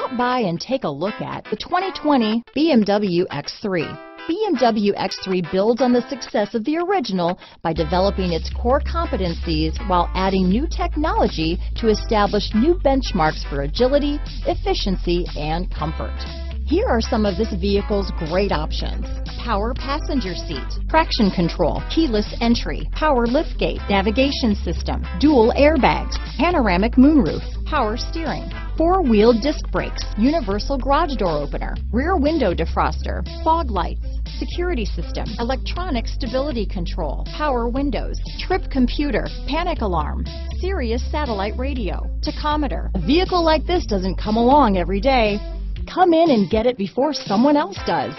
Stop by and take a look at the 2020 BMW X3. BMW X3 builds on the success of the original by developing its core competencies while adding new technology to establish new benchmarks for agility, efficiency, and comfort. Here are some of this vehicle's great options. Power passenger seat, traction control, keyless entry, power liftgate, navigation system, dual airbags, panoramic moonroof, power steering, four-wheel disc brakes, universal garage door opener, rear window defroster, fog lights, security system, electronic stability control, power windows, trip computer, panic alarm, Sirius satellite radio, tachometer. A vehicle like this doesn't come along every day. Come in and get it before someone else does.